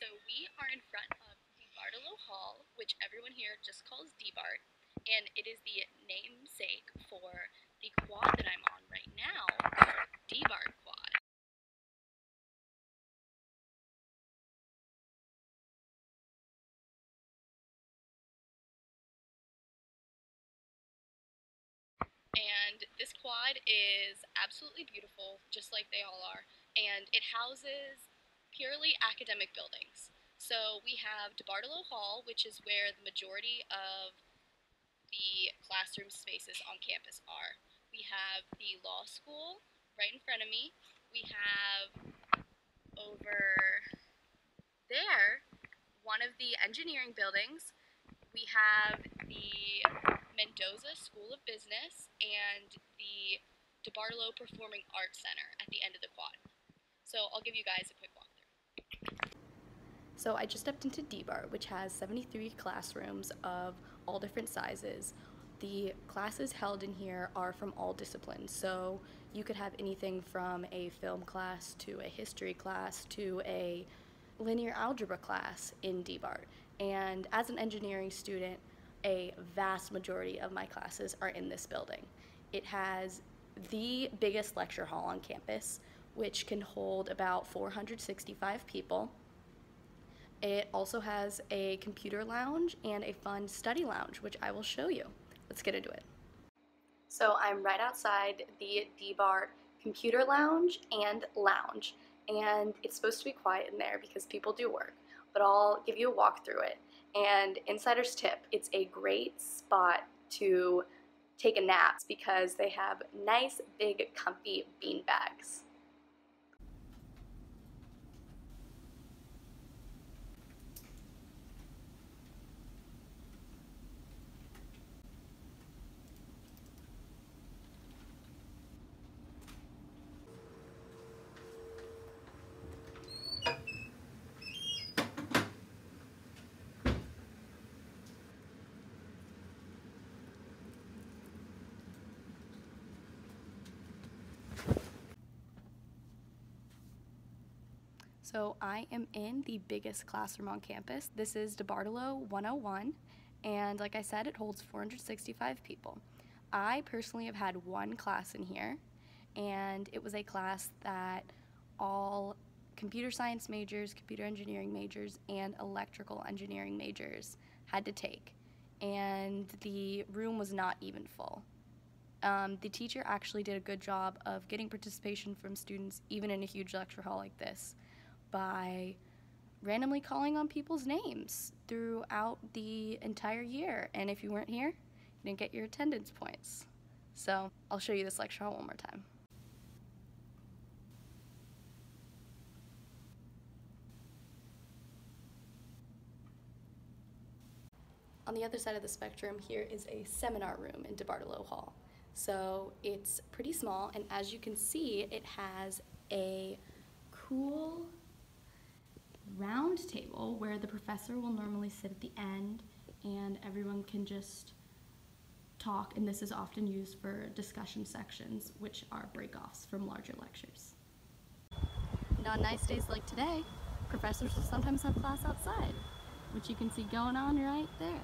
So we are in front of Bartolo Hall, which everyone here just calls D-Bart, and it is the namesake for the quad that I'm on right now, D-Bart Quad. And this quad is absolutely beautiful, just like they all are, and it houses purely academic buildings. So we have DeBartolo Hall, which is where the majority of the classroom spaces on campus are. We have the law school right in front of me. We have over there one of the engineering buildings. We have the Mendoza School of Business and the DeBartolo Performing Arts Center at the end of the quad. So I'll give you guys a quick. So I just stepped into DBART, which has 73 classrooms of all different sizes. The classes held in here are from all disciplines, so you could have anything from a film class to a history class to a linear algebra class in DBART. And as an engineering student, a vast majority of my classes are in this building. It has the biggest lecture hall on campus, which can hold about 465 people. It also has a computer lounge and a fun study lounge, which I will show you. Let's get into it. So I'm right outside the DBART computer lounge and lounge, and it's supposed to be quiet in there because people do work, but I'll give you a walk through it. And insider's tip, it's a great spot to take a nap because they have nice big comfy bean bags. So I am in the biggest classroom on campus. This is DeBartolo 101, and like I said, it holds 465 people. I personally have had one class in here, and it was a class that all computer science majors, computer engineering majors, and electrical engineering majors had to take. And the room was not even full. Um, the teacher actually did a good job of getting participation from students, even in a huge lecture hall like this by randomly calling on people's names throughout the entire year. And if you weren't here, you didn't get your attendance points. So I'll show you this lecture hall one more time. On the other side of the spectrum, here is a seminar room in DeBartolo Hall. So it's pretty small, and as you can see, it has a cool round table where the professor will normally sit at the end and everyone can just talk and this is often used for discussion sections which are break-offs from larger lectures. And on nice days like today, professors will sometimes have class outside, which you can see going on right there.